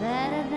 that